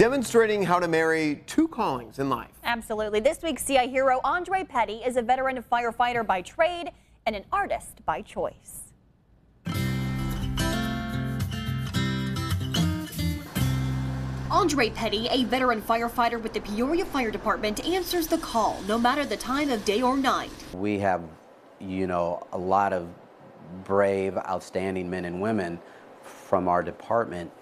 demonstrating how to marry two callings in life. Absolutely. This week's CI hero, Andre Petty, is a veteran firefighter by trade and an artist by choice. Andre Petty, a veteran firefighter with the Peoria Fire Department, answers the call no matter the time of day or night. We have, you know, a lot of brave, outstanding men and women from our department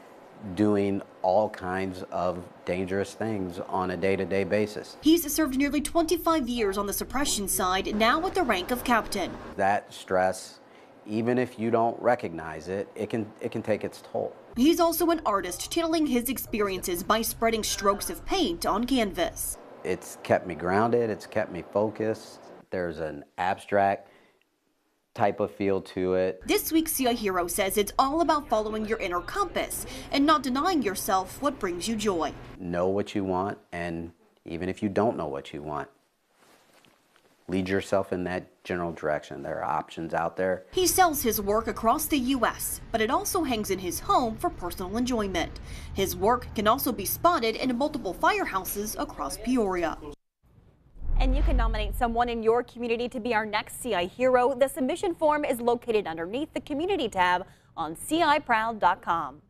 doing all kinds of dangerous things on a day-to-day basis. He's served nearly 25 years on the suppression side, now with the rank of captain. That stress, even if you don't recognize it, it can, it can take its toll. He's also an artist, channeling his experiences by spreading strokes of paint on canvas. It's kept me grounded, it's kept me focused. There's an abstract type of feel to it. This week's CI Hero says it's all about following your inner compass and not denying yourself what brings you joy. Know what you want, and even if you don't know what you want, lead yourself in that general direction. There are options out there. He sells his work across the U.S., but it also hangs in his home for personal enjoyment. His work can also be spotted in multiple firehouses across Peoria. And you can nominate someone in your community to be our next CI hero. The submission form is located underneath the community tab on CIProud.com.